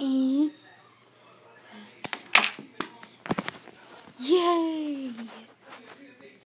And yay!